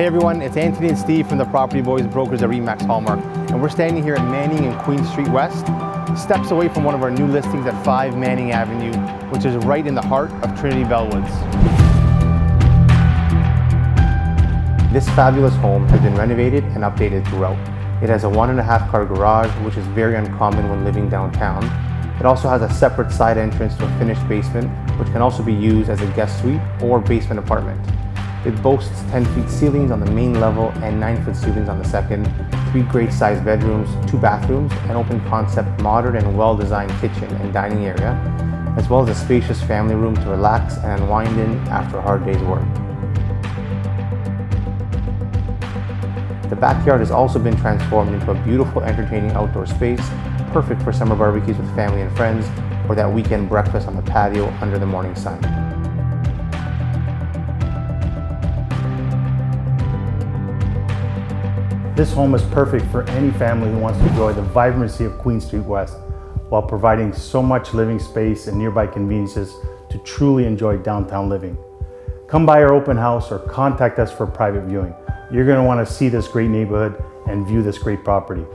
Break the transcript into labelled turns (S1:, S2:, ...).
S1: Hey everyone, it's Antony and Steve from the Property Boys Brokers at RE/MAX Hallmark, and we're standing here at Manning and Queen Street West, steps away from one of our new listings at 5 Manning Avenue, which is right in the heart of Trinity Bellwoods. This fabulous home has been renovated and updated throughout. It has a one and a half car garage, which is very uncommon when living downtown. It also has a separate side entrance to a finished basement, which can also be used as a guest suite or basement apartment. It boasts 10 feet ceilings on the main level and 9 foot ceilings on the second, three great sized bedrooms, two bathrooms, an open concept modern and well designed kitchen and dining area, as well as a spacious family room to relax and unwind in after a hard day's work. The backyard has also been transformed into a beautiful entertaining outdoor space, perfect for summer barbecues with family and friends, or that weekend breakfast on the patio under the morning sun.
S2: This home is perfect for any family who wants to enjoy the vibrancy of Queen Street West while providing so much living space and nearby conveniences to truly enjoy downtown living. Come by our open house or contact us for private viewing. You're going to want to see this great neighborhood and view this great property.